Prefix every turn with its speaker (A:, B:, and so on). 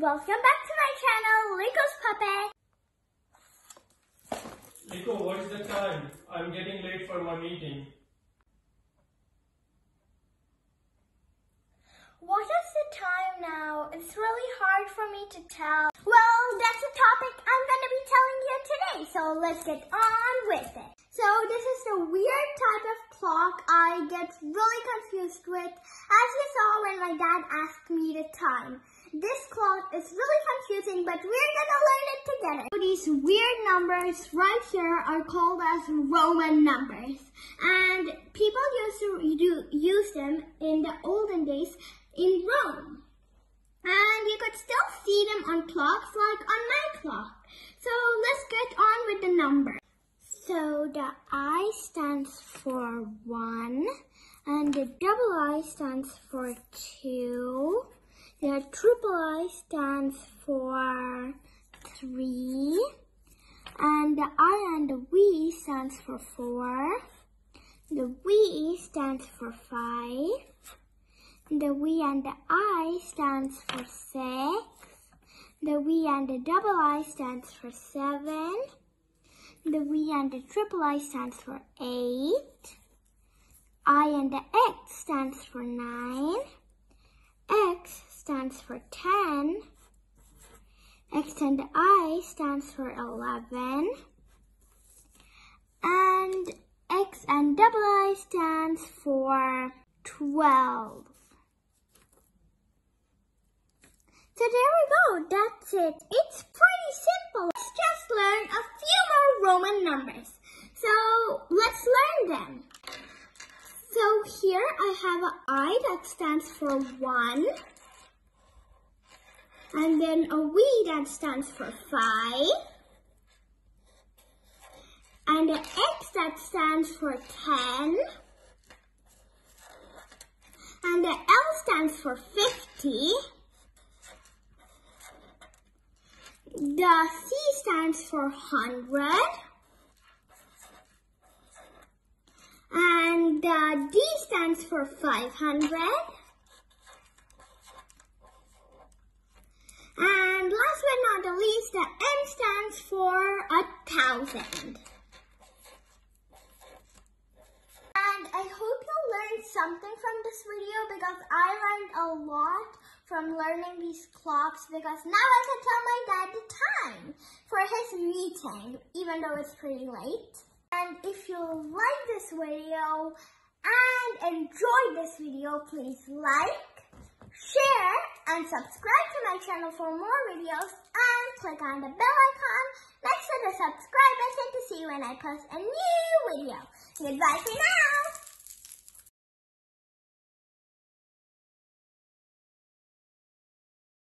A: welcome back to my channel, Likkus Puppet.
B: Nico, what is the time? I'm getting late for my meeting.
A: What is the time now? It's really hard for me to tell. Well, that's a topic I'm going to be telling you today, so let's get on with it. So this is the weird type of clock I get really confused with, as you saw when my dad asked me the time. This clock is really confusing, but we're gonna learn it together. These weird numbers right here are called as Roman numbers. And people used to use them in the olden days in Rome. And you could still see them on clocks like on my clock. So let's get on with the numbers. So the I stands for 1 and the double I stands for 2 their triple I stands for three, and the I and the we stands for four. The we stands for five. The we and the I stands for six. The we and the double I stands for seven. The we and the triple I stands for eight. I and the X stands for nine. X stands for 10. X and I stands for 11. And X and double I stands for 12. So there we go, that's it. It's pretty simple. Let's just learn a few more Roman numbers. So let's learn them. So here I have an I that stands for 1. And then a V that stands for 5. And an X that stands for 10. And the L stands for 50. The C stands for 100. And the D stands for 500. And last but not the least, the N stands for a thousand. And I hope you learned something from this video because I learned a lot from learning these clocks because now I can tell my dad the time for his meeting, even though it's pretty late. And if you like this video and enjoyed this video, please like, share, and subscribe to my channel for more videos and click on the bell icon next to the subscribe button to see when I post a new video. Goodbye for now!